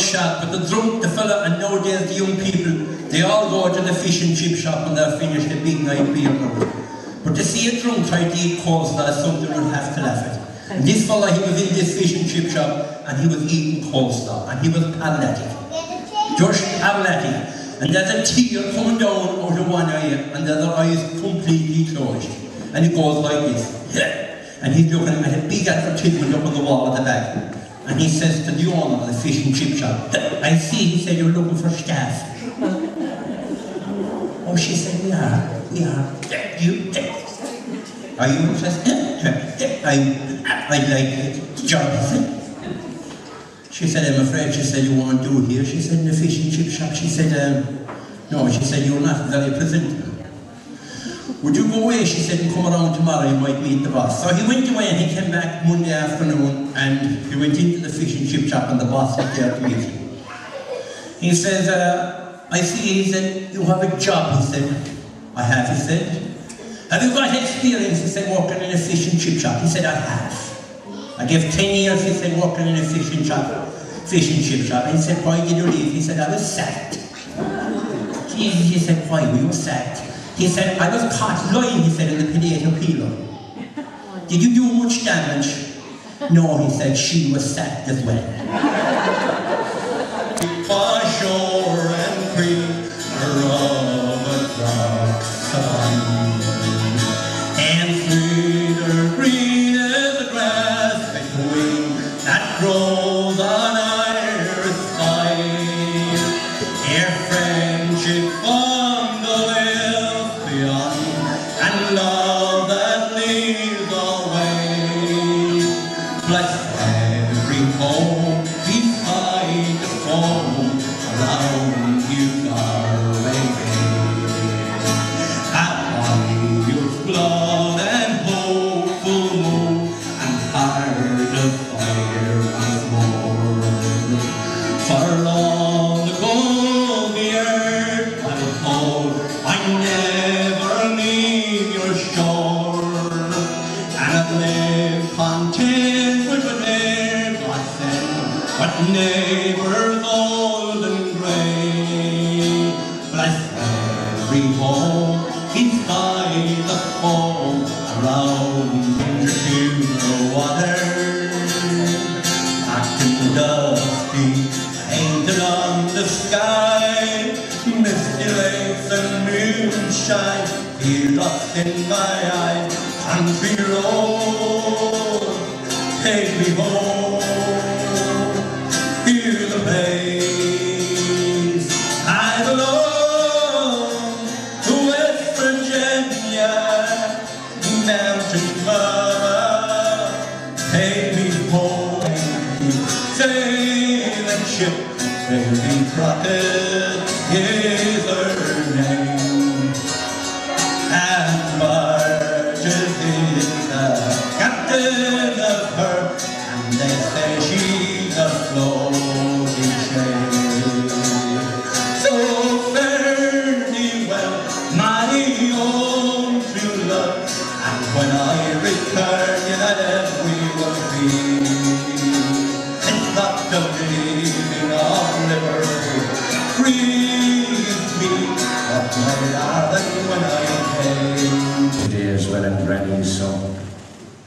Shot, but the drunk, the fella, and nowadays the young people, they all go to the fish and chip shop and they're finished a big night beer. But to see a drunk try to eat coleslaw is something you'd have to laugh at. And this fella, he was in this fish and chip shop and he was eating coleslaw and he was paralytic. Just paralytic. And there's a tear coming down out of one eye and the other eye is completely closed. And it goes like this. And he's looking at a big advertisement up on the wall at the back. And he says to the owner of the fish and chip shop, I see, he said, you're looking for staff. oh, she said, we are, we are. You, are you interested? I, I'd like the job. She said, I'm afraid, she said, you won't do here. She said, in the fish and chip shop. She said, um, no, she said, you're not very presentable. Would you go away, she said, and come around tomorrow, you might meet the boss. So he went away and he came back Monday afternoon and he went into the fish and chip shop and the boss was there to meet him. He says, uh, I see, he said, you have a job, he said. I have, he said. Have you got experience, he said, working in a fish and chip shop? He said, I have. I gave 10 years, he said, working in a fish and shop, fish and chip shop. And he said, why did you leave? He said, I was sacked. Jesus, he said, why were you sacked? He said, I was caught lying, he said, in the potato peeler. Did you do much damage? No, he said, she was sacked as well. shore and creek, of a dark sun. And sweeter green as the grass between that grows every home inside the foam around to the water. Hot and dusty, painted on the sky, misty lakes and moonshine, teardrops in my eyes, country road, take me home,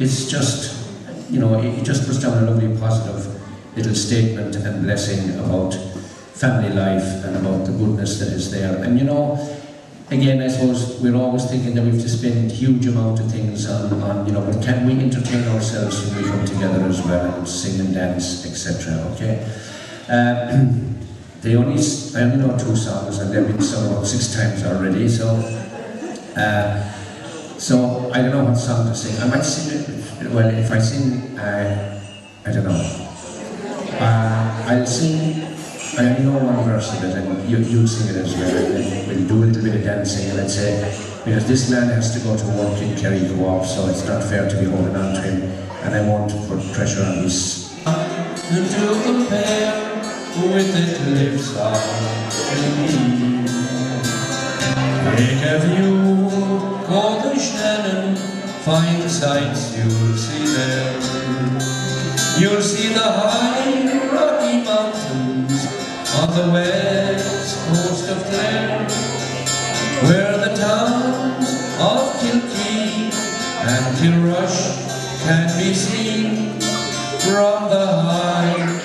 it's just, you know, it it just puts down a lovely positive little statement and blessing about family life and about the goodness that is there. And you know, again, I suppose we're always thinking that we have to spend huge amount of things on, on you know, but can we entertain ourselves when we come together as well and sing and dance, etc. Okay. Uh, they only, I only know two songs and they've been sung about six times already. So. Uh, so I don't know what song to sing. I might sing it. Well, if I sing, uh, I don't know. Uh, I'll sing. I only know one verse of it, and you you sing it as well. And we'll do a little bit of dancing, and let's say because this man has to go to work in Kerry Co-op, so it's not fair to be holding on to him, and I won't put pressure on his with its lips on Take a view, go to Shannon, find sights you'll see there. You'll see the high Rocky Mountains on the west coast of Clare, where the towns of Kilkee and Kilrush can be seen from the high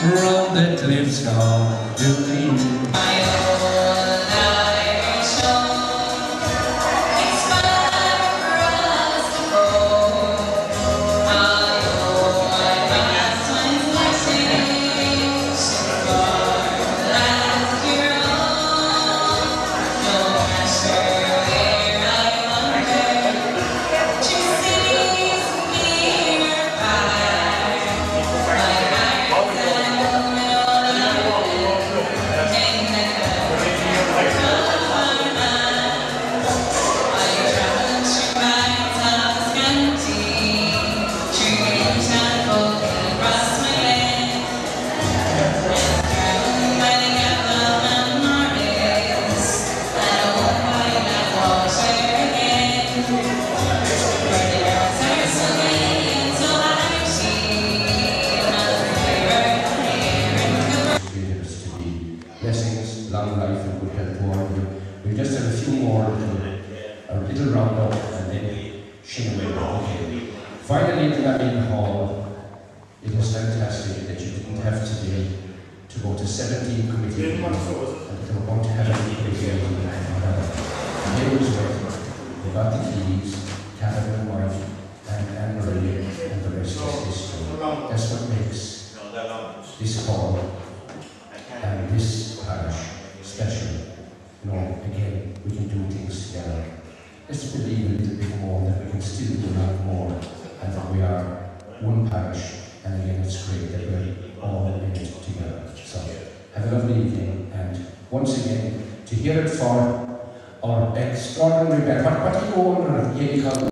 from the cliffs of Dooneen. Life and good health to all of you. We just have a few more a little round up and then away. Okay. Finally, in Glavine Hall, it was fantastic that you didn't have today to go to 17 committee and were going to have a committee meeting. They was working. They got the keys, Catherine and wife, and Anne Marie, and the rest is history. That's what makes this hall and this parish special. You know, again, we can do things together. Let's believe a little bit more that we can still do lot more and that we are one parish. And again, it's great that we're all in it together. So have a lovely evening and once again, to hear it for our extraordinary, what, what do you call